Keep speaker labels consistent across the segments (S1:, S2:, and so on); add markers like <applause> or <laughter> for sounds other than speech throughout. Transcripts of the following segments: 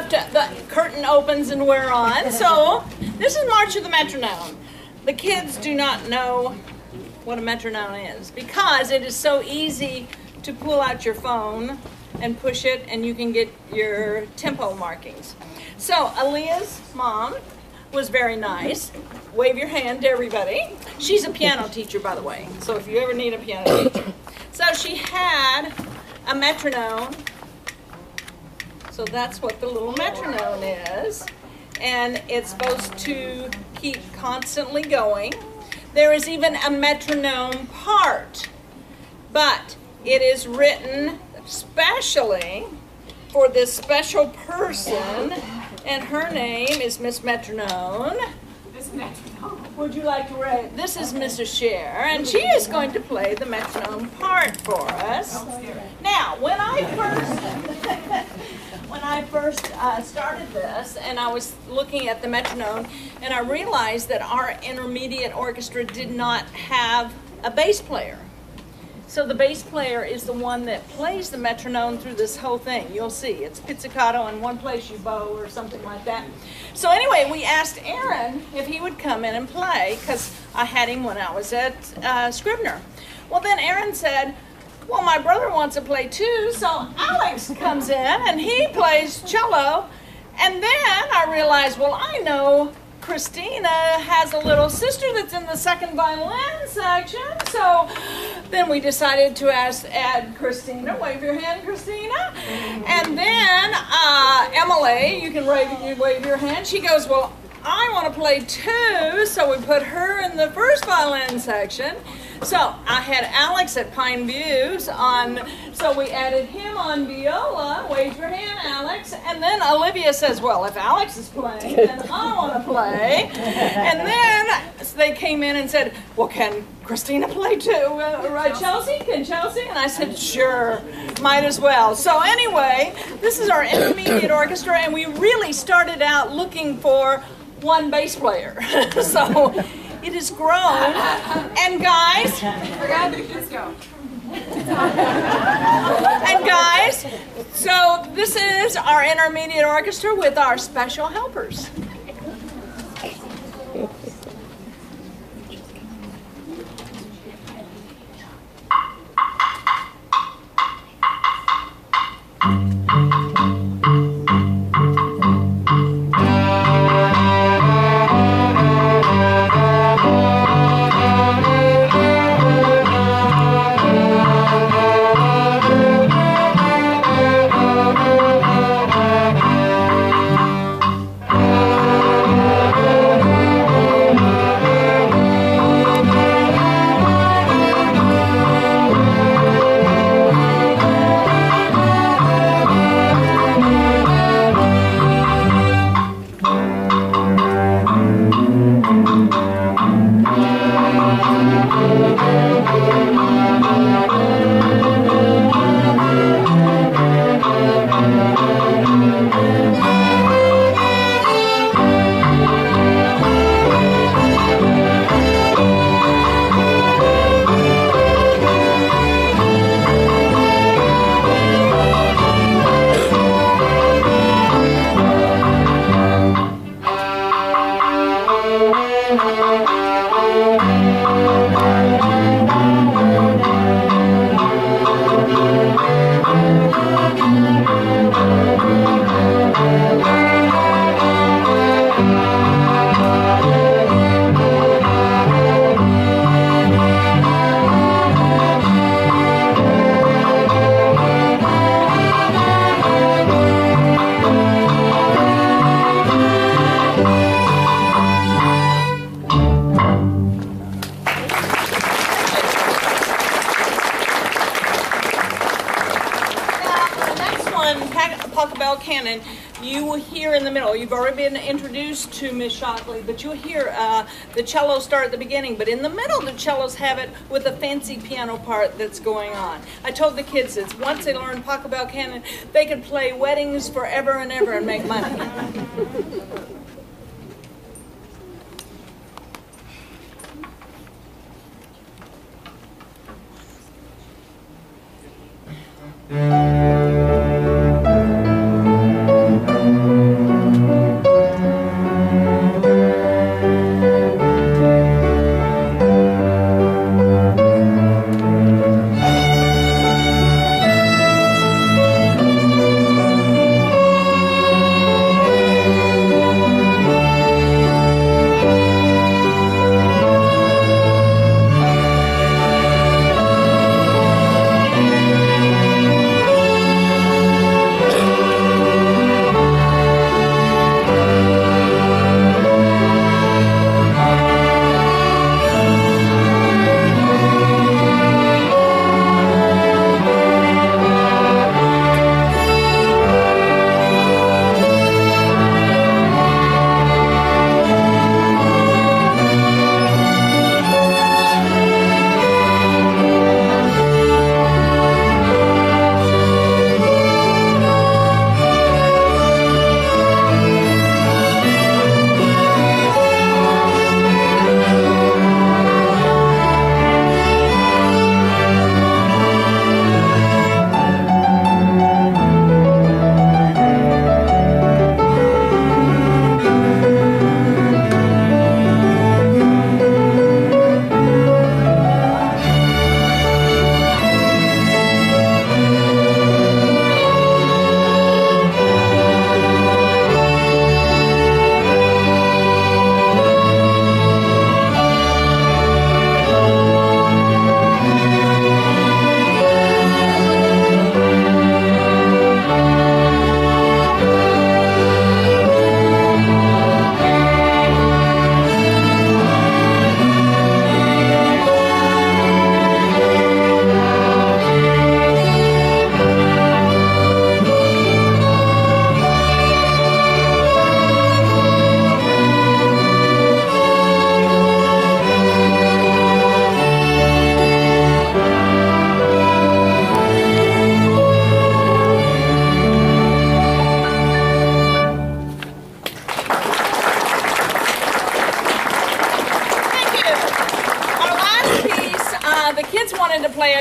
S1: to the curtain opens and we're on. So this is March of the Metronome. The kids do not know what a metronome is because it is so easy to pull out your phone and push it and you can get your tempo markings. So Aaliyah's mom was very nice. Wave your hand to everybody. She's a piano teacher, by the way. So if you ever need a piano teacher. So she had a metronome. So that's what the little metronome is. And it's supposed to keep constantly going. There is even a metronome part. But it is written specially for this special person, and her name is Miss Metronome.
S2: Miss Metronome.
S1: Would you like to read? This is Mrs. Cher, and she is going to play the metronome part for us. Now, when I first when I first uh, started this, and I was looking at the metronome, and I realized that our intermediate orchestra did not have a bass player. So the bass player is the one that plays the metronome through this whole thing. You'll see it's pizzicato in one place you bow or something like that. So anyway, we asked Aaron if he would come in and play because I had him when I was at uh, Scribner. Well, then Aaron said, "Well, my brother wants to play too." So Alex comes in and he plays cello. And then I realized, well, I know Christina has a little sister that's in the second violin section. So then we decided to ask, add Christina. Wave your hand, Christina. And then uh, Emily, you can wave, you wave your hand. She goes, well, I want to play too. So we put her in the first violin section. So I had Alex at Pine Views on, so we added him on viola. Wave your hand, Alex. And then Olivia says, well, if Alex is playing, then I want to play. <laughs> And then they came in and said, well, can Christina play too? Uh, right, Chelsea? Can Chelsea? And I said, sure, might as well. So anyway, this is our intermediate orchestra, and we really started out looking for one bass player. <laughs> so it has grown. And guys, and guys, so this is our intermediate orchestra with our special helpers. One, Pa- Pachelbel Canon, you will hear in the middle. You've already been introduced to Miss Shockley, but you'll hear uh, the cello start at the beginning. But in the middle, the cellos have it with a fancy piano part that's going on. I told the kids that once they learned Pachelbel Canon, they could play weddings forever and ever and make money. <laughs>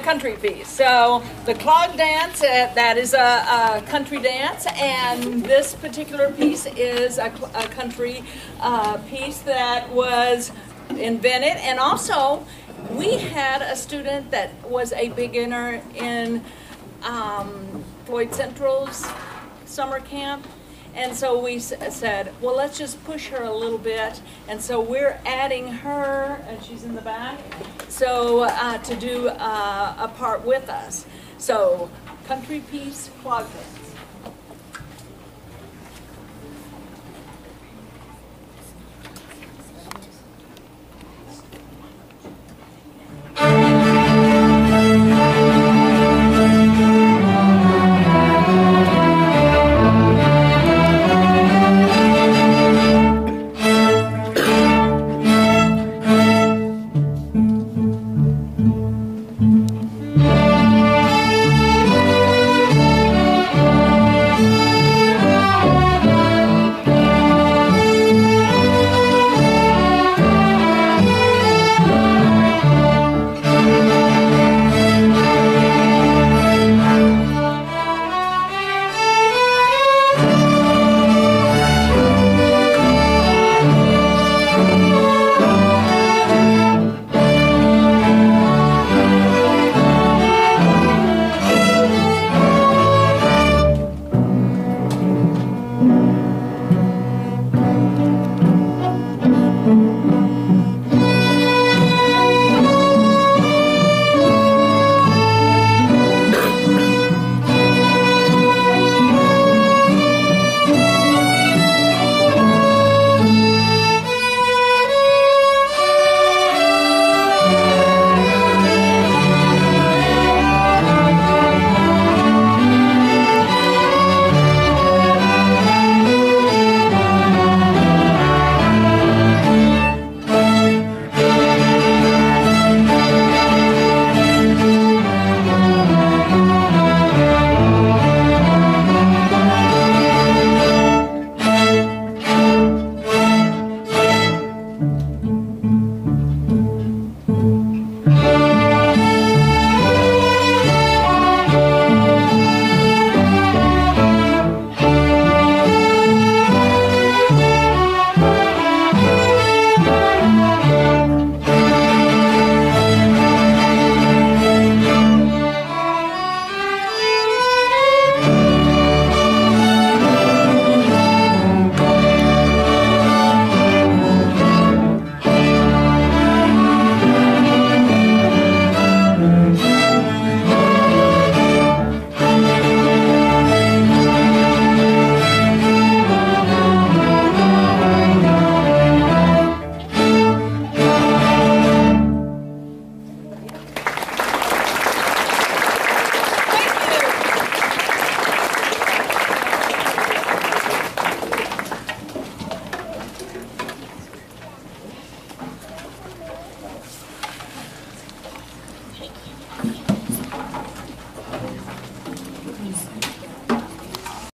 S1: country piece. So the clog dance, uh, that is a, a country dance, and this particular piece is a, a country uh, piece that was invented. And also, we had a student that was a beginner in um, Floyd Central's summer camp. And so we said, well, let's just push her a little bit. And so we're adding her, and she's in the back, so uh, to do uh, a part with us. So, country piece dance.